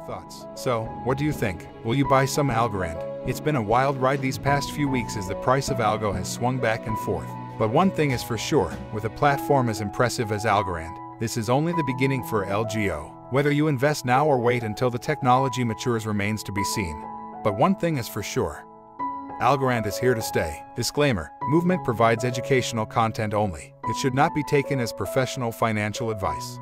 thoughts. So, what do you think? Will you buy some Algorand? It's been a wild ride these past few weeks as the price of Algo has swung back and forth. But one thing is for sure, with a platform as impressive as Algorand, this is only the beginning for Algo. Whether you invest now or wait until the technology matures remains to be seen. But one thing is for sure, Algorand is here to stay. Disclaimer, Moovmynt provides educational content only. It should not be taken as professional financial advice.